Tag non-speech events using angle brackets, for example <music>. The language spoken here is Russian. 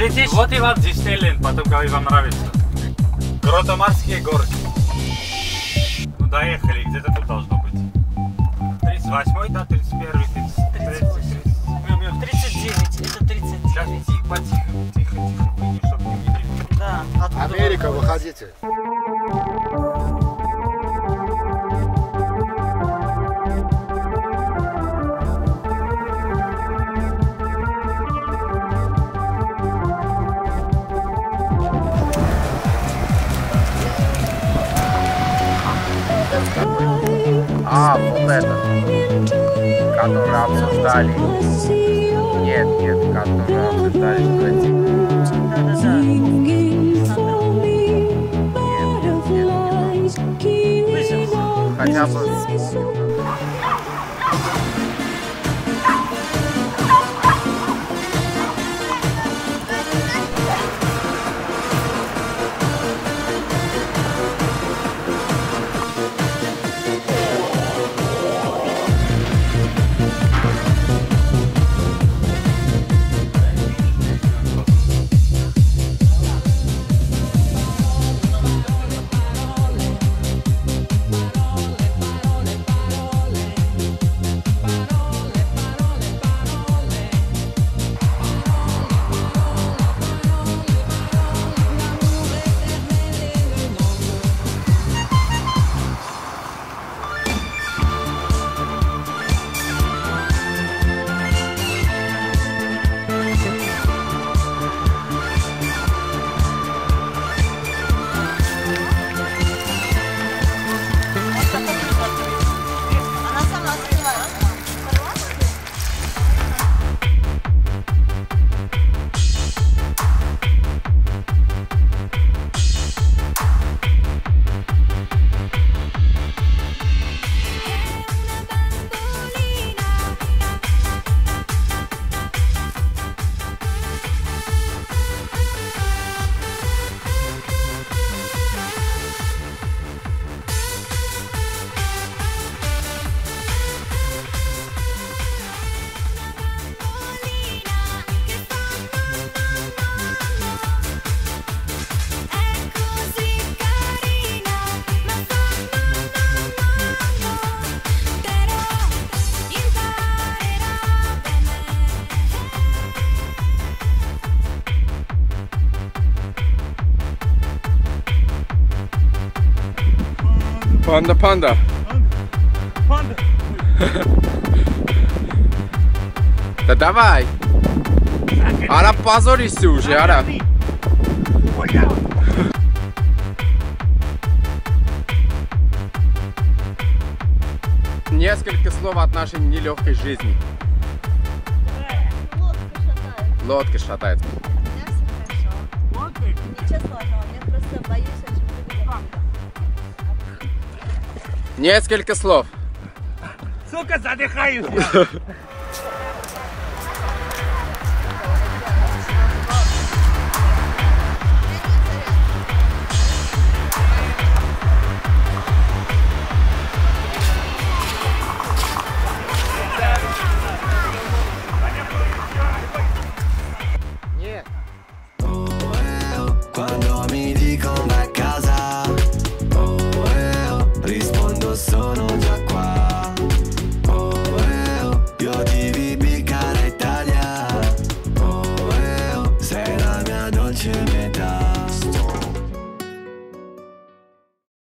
Летишь? Вот и вам Диснейленд, потом говорит, вам нравится. Гротомарские горки. Ну, доехали, где-то тут должно быть. 38 да, 31 30, 30, 39, это 39. Сейчас тихо, тихо, тихо, выйдем, чтобы не. Да, Америка, выходите. А, вот этот, который обсуждали. Нет, нет, который обсуждали, что эти. Да-да-да. Слышал? Хотя бы Панда, панда. Панда. Да давай. Ара, позоришься уже, Ара. Несколько слов от нашей нелегкой жизни. Лодка шатается. Лодка шатается. Ничего сложного, я просто боюсь очень. Несколько слов. Сука, задыхаюсь. <laughs> sono già